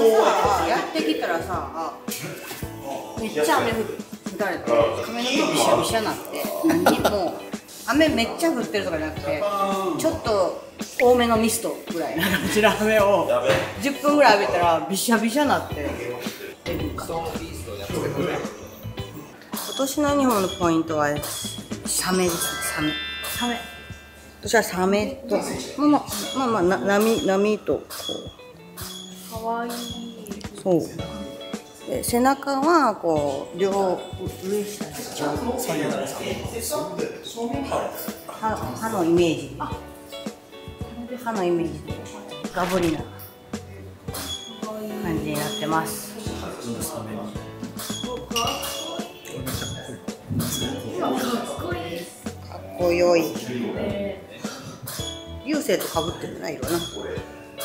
さ、やってきたらさ、めっちゃ雨降ったれて、髪の毛びしゃびしゃなって、何もう、雨めっちゃ降ってるとかじゃなくて、ちょっと多めのミストぐらい。な感じの雨を、10分ぐらい浴びたらびしゃびしゃなって、えぐかった今年の日本のポイントはサメですサメ。サメ。私はサメとまあまあまあまあな波波とこう。かわいい。そう。で背中はこう両上下上そういう。の歯歯のイメージ。歯のイメージ。でガブリな感じになってます。かっこよい。流星とかぶってるな色な。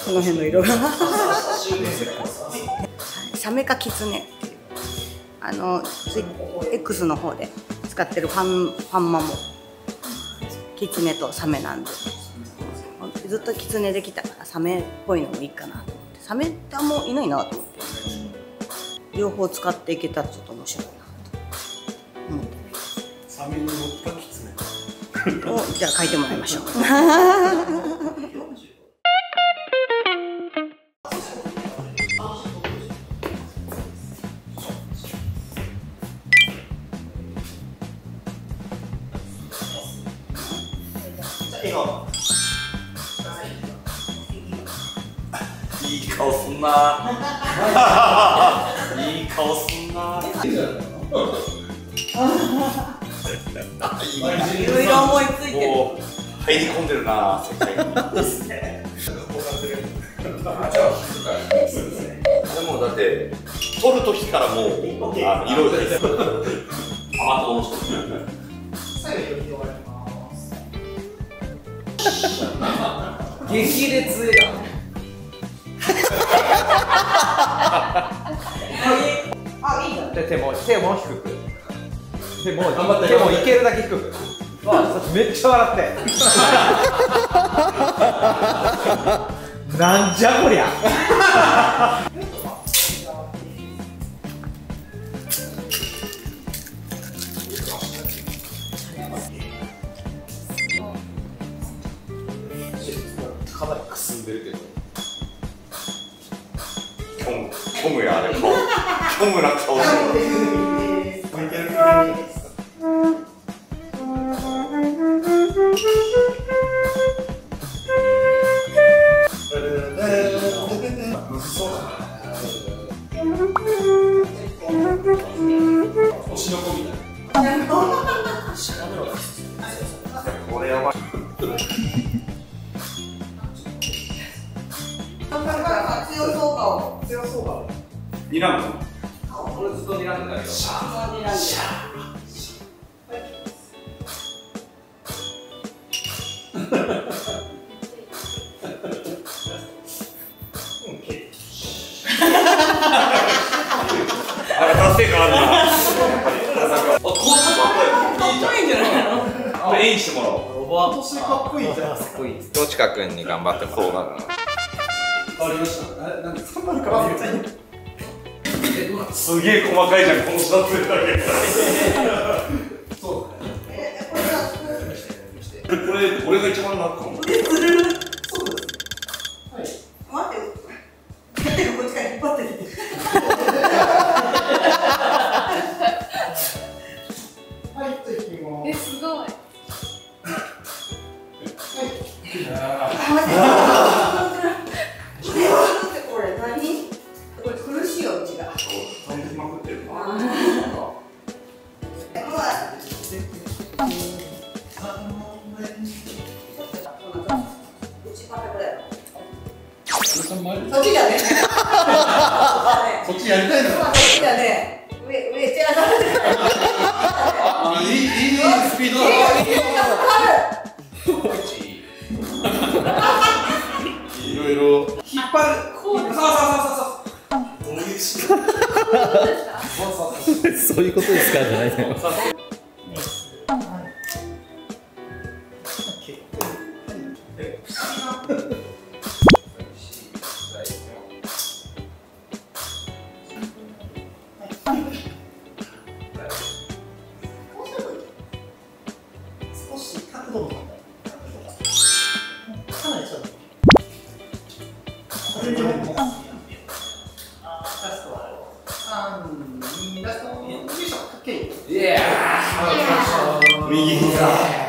この辺の色が サメかキツネ。っていうあの X の方で使ってるファンファンマもキツネとサメなんで。ずっとキツネできたからサメっぽいのもいいかなと思って。サメってあんまいないなと思って。両方使っていけたらちょっと面白いなと思って。サメに乗ったキツネ。をじゃあ書いてもらいましょう いい顔すんな。いい顔すんな。いろいろ思いついてるもう入り込んでるな世界に。でもだって撮る時からもうあの色です。甘党の人。激烈笑顔あいいじゃん。で手も手も低く。手も頑張って。手もいけるだけ低く。めっちゃ笑って。なんじゃこりゃかなりくすんでるけど。虚無虚無やあれ顔。虚無な顔してる。そう顔強そうだにらむ。俺ずっと睨んでたけど感じなんであれ達成感あるな。あ、こんなかっこいい。いいじゃん。いいんじゃないのこれ絵にしてもらおう。かっこいいじゃんかっこいいどちかくんに頑張ってもらうそう。変わりましたあれなんでそんなに変わりましたすげえ細かいじゃん、この撮影だけ。そうだねえこれはこれ、俺が一番楽かも。そうですねはい待って待ってこっちから引っ張ってきてはいじゃあいきますえすごいこ そっちだね。そっちやりたいのそっちだね。上上いいいいスピードだ。いろいろ引っ張るこうそうそうそうそうどう。いう仕組みそういうことですか？じゃないの角度の問題か。なり近く全然もうあーラストは三二ラストよいしょか。っけいいイエー右膝